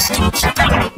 してみて。